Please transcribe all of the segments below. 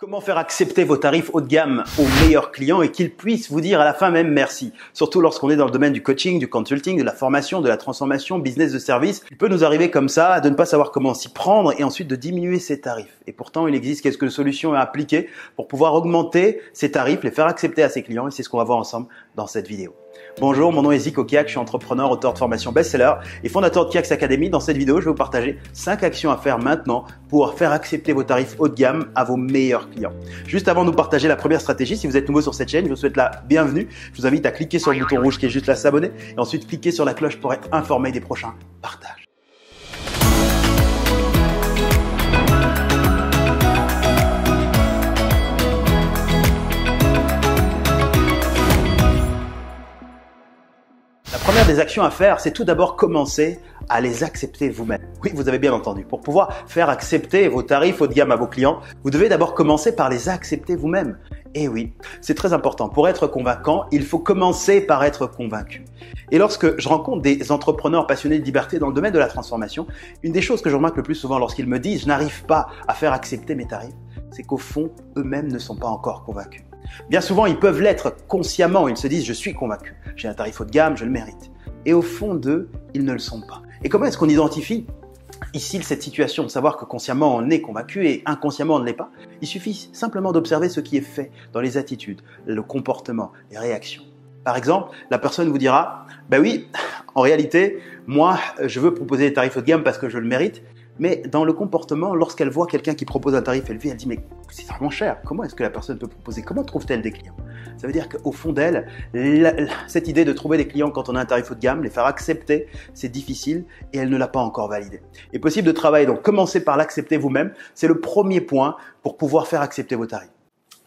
Comment faire accepter vos tarifs haut de gamme aux meilleurs clients et qu'ils puissent vous dire à la fin même merci? Surtout lorsqu'on est dans le domaine du coaching, du consulting, de la formation, de la transformation, business de service. Il peut nous arriver comme ça de ne pas savoir comment s'y prendre et ensuite de diminuer ses tarifs. Et pourtant, il existe quelques solutions à appliquer pour pouvoir augmenter ses tarifs, les faire accepter à ses clients et c'est ce qu'on va voir ensemble dans cette vidéo. Bonjour, mon nom est Zico Kiak, je suis entrepreneur, auteur de formation best-seller et fondateur de Kiaks Academy. Dans cette vidéo, je vais vous partager 5 actions à faire maintenant pour faire accepter vos tarifs haut de gamme à vos meilleurs clients. Juste avant de nous partager la première stratégie, si vous êtes nouveau sur cette chaîne, je vous souhaite la bienvenue. Je vous invite à cliquer sur le bouton rouge qui est juste là, s'abonner et ensuite cliquer sur la cloche pour être informé des prochains partages. Première des actions à faire, c'est tout d'abord commencer à les accepter vous-même. Oui, vous avez bien entendu. Pour pouvoir faire accepter vos tarifs haut de gamme à vos clients, vous devez d'abord commencer par les accepter vous-même. Et oui, c'est très important. Pour être convaincant, il faut commencer par être convaincu. Et lorsque je rencontre des entrepreneurs passionnés de liberté dans le domaine de la transformation, une des choses que je remarque le plus souvent lorsqu'ils me disent je n'arrive pas à faire accepter mes tarifs, c'est qu'au fond, eux-mêmes ne sont pas encore convaincus. Bien souvent, ils peuvent l'être consciemment. Ils se disent, je suis convaincu, j'ai un tarif haut de gamme, je le mérite. Et au fond d'eux, ils ne le sont pas. Et comment est-ce qu'on identifie ici cette situation de savoir que consciemment on est convaincu et inconsciemment on ne l'est pas? Il suffit simplement d'observer ce qui est fait dans les attitudes, le comportement, les réactions. Par exemple, la personne vous dira, ben oui, en réalité, moi, je veux proposer des tarifs haut de gamme parce que je le mérite, mais dans le comportement, lorsqu'elle voit quelqu'un qui propose un tarif élevé, elle dit mais c'est vraiment cher. Comment est-ce que la personne peut proposer? Comment trouve-t-elle des clients? Ça veut dire qu'au fond d'elle, cette idée de trouver des clients quand on a un tarif haut de gamme, les faire accepter, c'est difficile et elle ne l'a pas encore validé. Il est possible de travailler, donc commencez par l'accepter vous-même. C'est le premier point pour pouvoir faire accepter vos tarifs.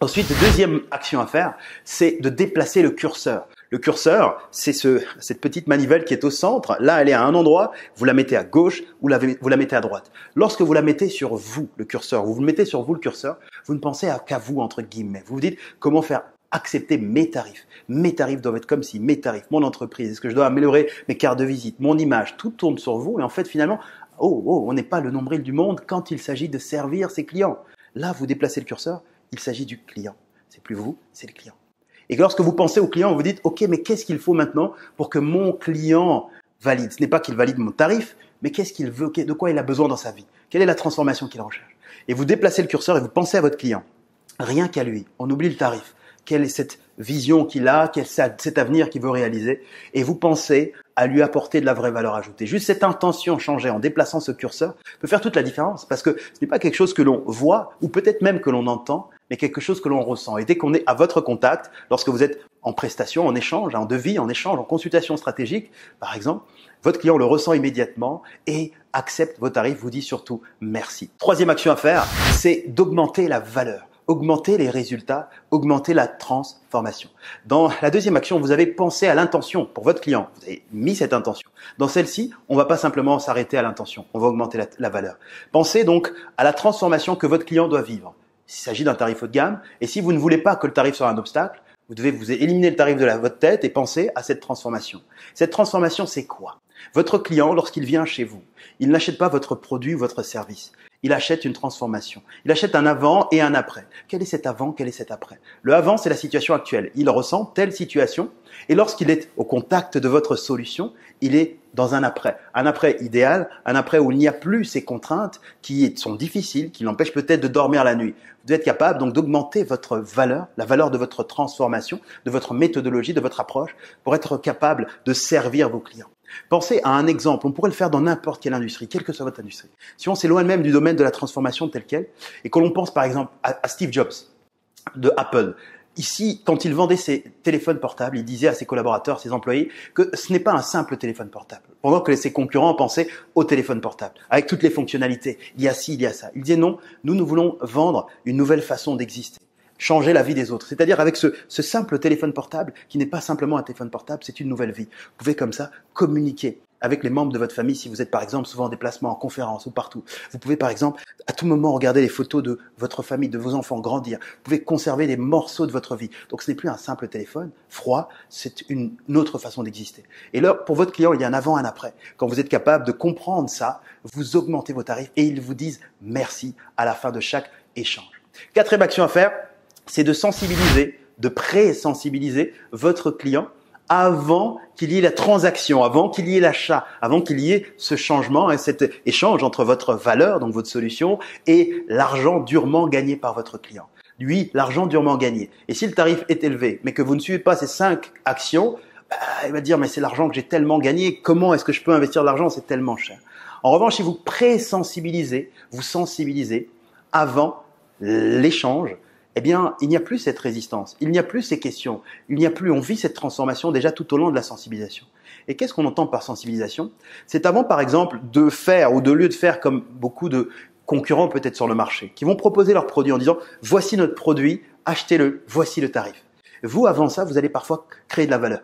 Ensuite, deuxième action à faire, c'est de déplacer le curseur. Le curseur, c'est ce, cette petite manivelle qui est au centre. Là, elle est à un endroit. Vous la mettez à gauche ou vous la mettez à droite. Lorsque vous la mettez sur vous, le curseur, vous vous mettez sur vous le curseur, vous ne pensez qu'à vous, entre guillemets. Vous vous dites comment faire accepter mes tarifs. Mes tarifs doivent être comme si mes tarifs, mon entreprise, est-ce que je dois améliorer mes cartes de visite, mon image, tout tourne sur vous. Et en fait, finalement, oh, oh on n'est pas le nombril du monde quand il s'agit de servir ses clients. Là, vous déplacez le curseur, il s'agit du client. C'est plus vous, c'est le client. Et lorsque vous pensez au client, vous dites, OK, mais qu'est-ce qu'il faut maintenant pour que mon client valide? Ce n'est pas qu'il valide mon tarif, mais qu'est-ce qu'il veut, de quoi il a besoin dans sa vie? Quelle est la transformation qu'il recherche? Et vous déplacez le curseur et vous pensez à votre client. Rien qu'à lui. On oublie le tarif. Quelle est cette vision qu'il a, quel cet avenir qu'il veut réaliser Et vous pensez à lui apporter de la vraie valeur ajoutée. Juste cette intention changée en déplaçant ce curseur peut faire toute la différence parce que ce n'est pas quelque chose que l'on voit ou peut-être même que l'on entend, mais quelque chose que l'on ressent. Et dès qu'on est à votre contact, lorsque vous êtes en prestation, en échange, en devis, en échange, en consultation stratégique, par exemple, votre client le ressent immédiatement et accepte vos tarifs, vous dit surtout merci. Troisième action à faire, c'est d'augmenter la valeur augmenter les résultats, augmenter la transformation. Dans la deuxième action, vous avez pensé à l'intention pour votre client. Vous avez mis cette intention. Dans celle-ci, on ne va pas simplement s'arrêter à l'intention. On va augmenter la, valeur. Pensez donc à la transformation que votre client doit vivre. Il s'agit d'un tarif haut de gamme. Et si vous ne voulez pas que le tarif soit un obstacle, vous devez vous éliminer le tarif de votre tête et penser à cette transformation. Cette transformation, c'est quoi? Votre client, lorsqu'il vient chez vous, il n'achète pas votre produit ou votre service il achète une transformation. Il achète un avant et un après. Quel est cet avant Quel est cet après? Le avant, c'est la situation actuelle. Il ressent telle situation et lorsqu'il est au contact de votre solution, il est dans un après. Un après idéal, un après où il n'y a plus ces contraintes qui sont difficiles, qui l'empêchent peut-être de dormir la nuit. Vous devez être capable donc d'augmenter votre valeur, la valeur de votre transformation, de votre méthodologie, de votre approche, pour être capable de servir vos clients. Pensez à un exemple, on pourrait le faire dans n'importe quelle industrie, quelle que soit votre industrie. Si on s'éloigne même du domaine de la transformation tel quel, et que l'on pense par exemple à, Steve Jobs de Apple, Ici, quand il vendait ses téléphones portables, il disait à ses collaborateurs, ses employés, que ce n'est pas un simple téléphone portable. Pendant que ses concurrents pensaient au téléphone portable, avec toutes les fonctionnalités. Il y a ci, il y a ça. Il disait non, nous, nous voulons vendre une nouvelle façon d'exister changer la vie des autres. C'est-à-dire avec ce, simple téléphone portable, qui n'est pas simplement un téléphone portable, c'est une nouvelle vie. Vous pouvez comme ça communiquer avec les membres de votre famille si vous êtes par exemple souvent en déplacement, en conférence ou partout. Vous pouvez par exemple à tout moment regarder les photos de votre famille, de vos enfants grandir. Vous pouvez conserver des morceaux de votre vie. Donc ce n'est plus un simple téléphone froid, c'est une, autre façon d'exister. Et là, pour votre client, il y a un avant, un après. Quand vous êtes capable de comprendre ça, vous augmentez vos tarifs et ils vous disent merci à la fin de chaque échange. Quatrième action à faire, c'est de sensibiliser, de pré-sensibiliser votre client avant qu'il y ait la transaction, avant qu'il y ait l'achat, avant qu'il y ait ce changement et cet échange entre votre valeur, donc votre solution, et l'argent durement gagné par votre client. Lui, l'argent durement gagné. Et si le tarif est élevé, mais que vous ne suivez pas ces cinq actions, bah, il va dire, mais c'est l'argent que j'ai tellement gagné, comment est-ce que je peux investir l'argent, c'est tellement cher. En revanche, si vous pré-sensibilisez, vous sensibilisez avant l'échange, eh bien, il n'y a plus cette résistance, il n'y a plus ces questions, il n'y a plus, on vit cette transformation déjà tout au long de la sensibilisation. Et qu'est-ce qu'on entend par sensibilisation? C'est avant, par exemple, de faire ou de lieu de faire comme beaucoup de concurrents peut-être sur le marché, qui vont proposer leurs produits en disant voici notre produit, achetez-le, voici le tarif. Vous, avant ça, vous allez parfois créer de la valeur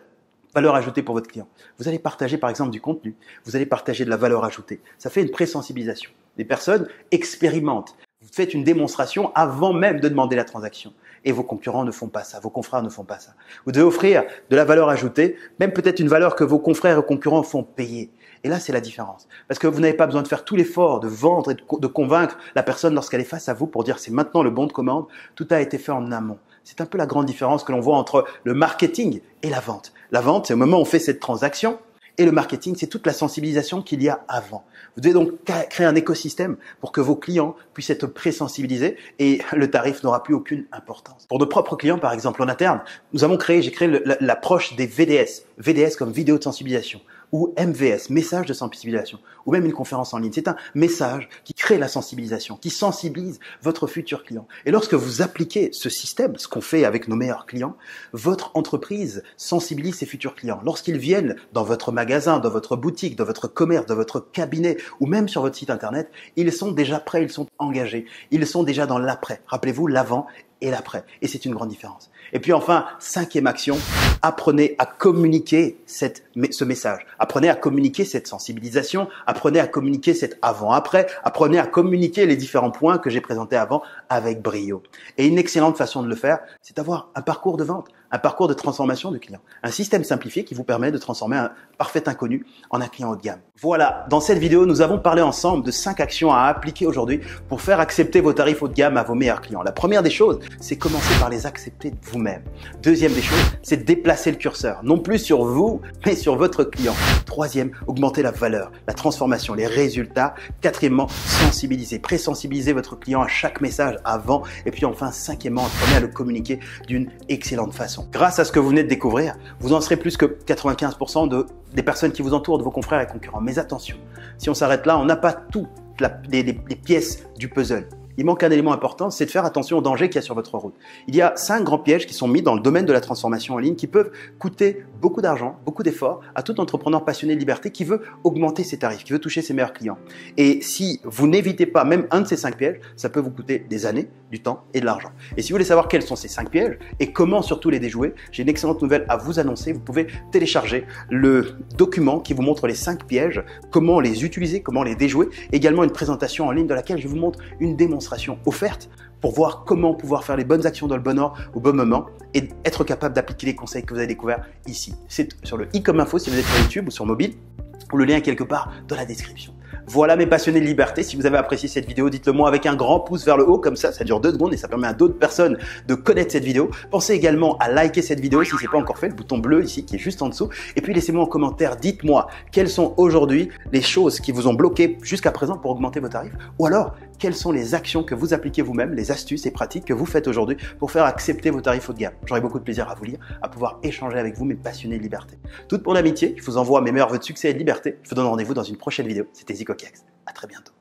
valeur ajoutée pour votre client. Vous allez partager par exemple du contenu, vous allez partager de la valeur ajoutée. Ça fait une présensibilisation. Les personnes expérimentent, faites une démonstration avant même de demander la transaction. Et vos concurrents ne font pas ça, vos confrères ne font pas ça. Vous devez offrir de la valeur ajoutée, même peut-être une valeur que vos confrères et concurrents font payer. Et là, c'est la différence. Parce que vous n'avez pas besoin de faire tout l'effort de vendre et de convaincre la personne lorsqu'elle est face à vous pour dire c'est maintenant le bon de commande. Tout a été fait en amont. C'est un peu la grande différence que l'on voit entre le marketing et la vente. La vente, c'est au moment où on fait cette transaction. Et le marketing, c'est toute la sensibilisation qu'il y a avant. Vous devez donc créer un écosystème pour que vos clients puissent être pré-sensibilisés et le tarif n'aura plus aucune importance. Pour nos propres clients, par exemple, en interne, nous avons créé, j'ai créé l'approche des VDS. VDS comme vidéo de sensibilisation ou MVS, message de sensibilisation, ou même une conférence en ligne. C'est un message qui crée la sensibilisation, qui sensibilise votre futur client. Et lorsque vous appliquez ce système, ce qu'on fait avec nos meilleurs clients, votre entreprise sensibilise ses futurs clients. Lorsqu'ils viennent dans votre magasin, dans votre boutique, dans votre commerce, dans votre cabinet, ou même sur votre site internet, ils sont déjà prêts, ils sont engagés, ils sont déjà dans l'après. Rappelez-vous l'avant et l'après. Et c'est une grande différence. Et puis enfin, cinquième action, apprenez à communiquer ce message. Apprenez à communiquer cette sensibilisation. Apprenez à communiquer cet avant-après. Apprenez à communiquer les différents points que j'ai présentés avant avec brio. Et une excellente façon de le faire, c'est d'avoir un parcours de vente un parcours de transformation du client. Un système simplifié qui vous permet de transformer un parfait inconnu en un client haut de gamme. Voilà, dans cette vidéo, nous avons parlé ensemble de cinq actions à appliquer aujourd'hui pour faire accepter vos tarifs haut de gamme à vos meilleurs clients. La première des choses, c'est commencer par les accepter vous-même. Deuxième des choses, c'est déplacer le curseur, non plus sur vous, mais sur votre client. Troisième, augmenter la valeur, la transformation, les résultats. Quatrièmement, sensibiliser, présensibiliser votre client à chaque message avant. Et puis enfin, cinquièmement, apprenez à le communiquer d'une excellente façon. Grâce à ce que vous venez de découvrir, vous en serez plus que 95% de, des personnes qui vous entourent, de vos confrères et concurrents. Mais attention, si on s'arrête là, on n'a pas toutes les pièces du puzzle il manque un élément important, c'est de faire attention aux dangers qu'il y a sur votre route. Il y a cinq grands pièges qui sont mis dans le domaine de la transformation en ligne qui peuvent coûter beaucoup d'argent, beaucoup d'efforts à tout entrepreneur passionné de liberté qui veut augmenter ses tarifs, qui veut toucher ses meilleurs clients. Et si vous n'évitez pas même un de ces cinq pièges, ça peut vous coûter des années, du temps et de l'argent. Et si vous voulez savoir quels sont ces cinq pièges et comment surtout les déjouer, j'ai une excellente nouvelle à vous annoncer. Vous pouvez télécharger le document qui vous montre les cinq pièges, comment les utiliser, comment les déjouer. Également une présentation en ligne dans laquelle je vous montre une démonstration offerte pour voir comment pouvoir faire les bonnes actions dans le bon ordre au bon moment et être capable d'appliquer les conseils que vous avez découverts ici. C'est sur le i comme info si vous êtes sur YouTube ou sur mobile le lien est quelque part dans la description. Voilà mes passionnés de liberté. Si vous avez apprécié cette vidéo, dites-le moi avec un grand pouce vers le haut, comme ça, ça dure deux secondes et ça permet à d'autres personnes de connaître cette vidéo. Pensez également à liker cette vidéo si ce n'est pas encore fait, le bouton bleu ici qui est juste en dessous. Et puis laissez-moi en commentaire, dites-moi quelles sont aujourd'hui les choses qui vous ont bloqué jusqu'à présent pour augmenter vos tarifs, ou alors quelles sont les actions que vous appliquez vous-même, les astuces et pratiques que vous faites aujourd'hui pour faire accepter vos tarifs haut de gamme. J'aurai beaucoup de plaisir à vous lire, à pouvoir échanger avec vous, mes passionnés de liberté. Toute mon amitié, je vous envoie mes meilleurs vœux de succès et de liberté. Je vous donne rendez-vous dans une prochaine vidéo. C'était Zico. À très bientôt.